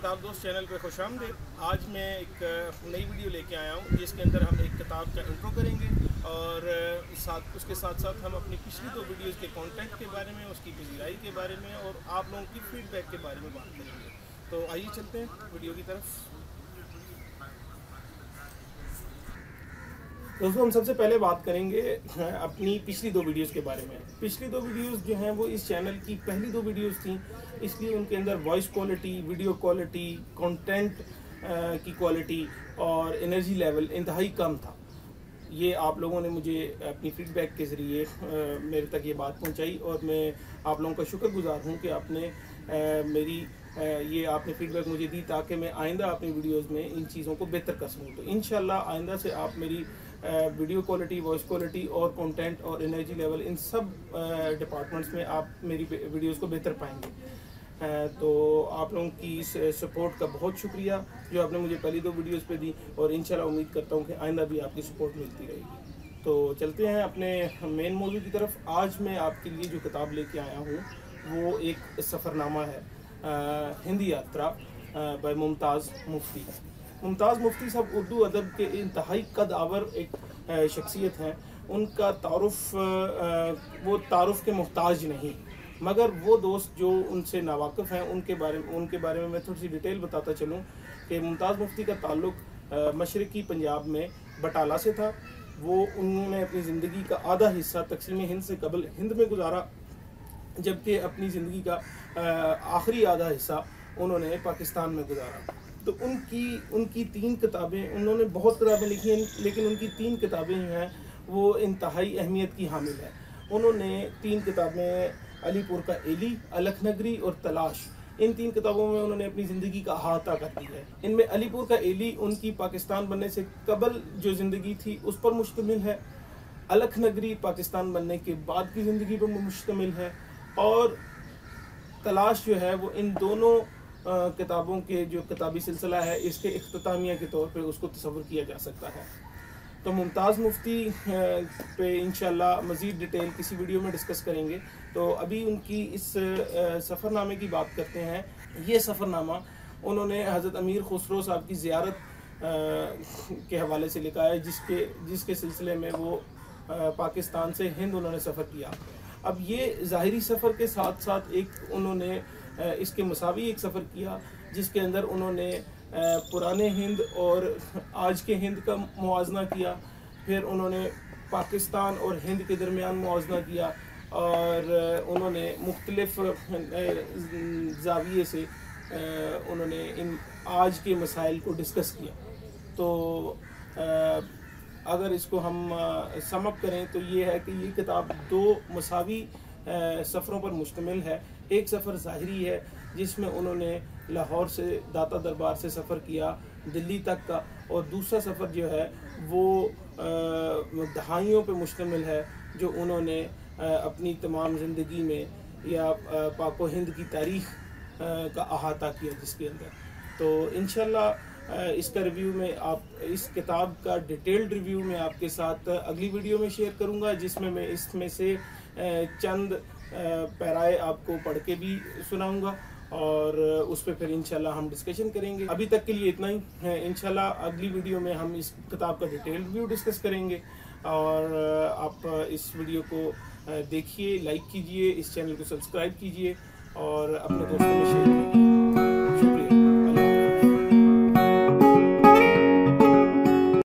کتاب دوست چینل پہ خوش آمدید۔ آج میں ایک نئی ویڈیو لے کے آیا ہوں، جس کے اندر ہم ایک کتاب کا انٹرو کریں گے اور ساتھ اس کے ساتھ ساتھ ہم اپنی پچھلی دو ویڈیوز کے کانٹینٹ کے بارے میں، اس کی پذیرائی کے بارے میں اور آپ لوگوں کی فیڈ بیک کے بارے میں بات کریں گے۔ تو آئیے چلتے ہیں ویڈیو کی طرف۔ دوستوں ہم سب سے پہلے بات کریں گے اپنی پچھلی دو ویڈیوز کے بارے میں۔ پچھلی دو ویڈیوز جو ہیں وہ اس چینل کی پہلی دو ویڈیوز تھیں۔ اس لیے ان کے اندر voice quality video quality content کی کوالٹی اور انرجی لیول انتہائی کم تھا۔ یہ آپ لوگوں نے مجھے اپنی فیڈ بیک کے ذریعے میرے تک یہ بات پہنچائی اور میں آپ لوگوں کا شکر گزار ہوں کہ آپ نے میری یہ آپ نے فیڈ بیک مجھے دی تاکہ میں آئندہ اپنی ویڈیوز میں ان چیزوں کو بہتر کر سکوں۔ تو انشاءاللہ آئندہ سے آپ میری ویڈیو کوالٹی وائس کوالٹی اور کانٹینٹ اور انرجی لیول ان سب ڈپارٹمنٹس میں آپ میری ویڈیوز کو بہتر پائیں گے۔ تو آپ لوگوں کی سپورٹ کا بہت شکریہ جو آپ نے مجھے پہلی دو ویڈیوز پہ دی اور انشاءاللہ امید کرتا ہوں کہ آئندہ بھی آپ کی سپورٹ ملتی رہے گی۔ تو چلتے ہیں اپنے مین موضوع کی طرف۔ آج میں آپ کے لیے جو کتاب لے کے آیا ہوں وہ ایک سفر نامہ ہے۔ ہندی یاترا بائی ممتاز مفتی۔ ممتاز مفتی صاحب اردو ادب کے انتہائی قد آور ایک شخصیت ہیں۔ ان کا تعارف وہ تعارف کے محتاج نہیں۔ مگر وہ دوست جو ان سے ناواقف ہیں، ان کے بارے میں ان کے بارے میں میں تھوڑی سی ڈیٹیل بتاتا چلوں کہ ممتاز مفتی کا تعلق مشرقی پنجاب میں بٹالہ سے تھا۔ وہ انہوں نے اپنی زندگی کا آدھا حصہ تقسیم ہند سے قبل ہند میں گزارا۔ جبکہ اپنی زندگی کا آخری آدھا حصہ انہوں نے پاکستان میں گزارا۔ تو ان کی ان کی تین کتابیں انہوں نے بہت کتابیں لکھی ہیں، لیکن ان کی تین کتابیں جو ہیں، وہ انتہائی اہمیت کی حامل ہیں۔ انہوں نے تین کتابیں، علی پور کا ایلی الکھ نگری اور تلاش، ان تین کتابوں میں انہوں نے اپنی زندگی کا احاطہ کر دی ہے۔ ان میں علی پور کا ایلی، ان کی پاکستان بننے سے قبل جو زندگی تھی، اس پر مشتمل ہے۔ الکھ نگری پاکستان بننے کے بعد کی زندگی پر مشتمل ہے۔ اور تلاش جو ہے وہ ان دونوں کتابوں کے جو کتابی سلسلہ ہے، اس کے اختتامیہ کے طور پہ اس کو تصور کیا جا سکتا ہے۔ تو ممتاز مفتی پہ انشاءاللہ مزید ڈیٹیل کسی ویڈیو میں ڈسکس کریں گے۔ تو ابھی ان کی اس سفر نامے کی بات کرتے ہیں۔ یہ سفر نامہ انہوں نے حضرت امیر خسرو صاحب کی زیارت کے حوالے سے لکھا ہے، جس کے جس کے سلسلے میں وہ پاکستان سے ہند انہوں نے سفر کیا۔ اب یہ ظاہری سفر کے ساتھ ساتھ ایک انہوں نے اس کے مساوی ایک سفر کیا، جس کے اندر انہوں نے پرانے ہند اور آج کے ہند کا موازنہ کیا، پھر انہوں نے پاکستان اور ہند کے درمیان موازنہ کیا اور انہوں نے مختلف زاویے سے انہوں نے ان آج کے مسائل کو ڈسکس کیا۔ تو اگر اس کو ہم سم اپ کریں تو یہ ہے کہ یہ کتاب دو مساوی سفروں پر مشتمل ہے۔ ایک سفر ظاہری ہے جس میں انہوں نے لاہور سے، داتا دربار سے سفر کیا، دلی تک کا، اور دوسرا سفر جو ہے وہ دہائیوں پہ مشتمل ہے جو انہوں نے اپنی تمام زندگی میں یا پاک و ہند کی تاریخ کا احاطہ کیا جس کے اندر۔ تو انشاءاللہ Uh, اس کا ریویو میں آپ، اس کتاب کا ڈیٹیلڈ ریویو میں آپ کے ساتھ uh, اگلی ویڈیو میں شیئر کروں گا، جس میں میں اس میں سے uh, چند پیرائے آپ کو پڑھ کے بھی سناؤں گا اور اس پہ پھر انشاءاللہ ہم ڈسکشن کریں گے۔ ابھی تک کے لیے اتنا ہی۔ ہے انشاءاللہ اگلی ویڈیو میں ہم اس کتاب کا ڈیٹیل ریویو ڈسکس کریں گے اور آپ اس ویڈیو کو دیکھیے لائک کیجیے اس چینل کو سبسکرائب کیجیے اور اپنے دوستوں میں شیئر کیجیے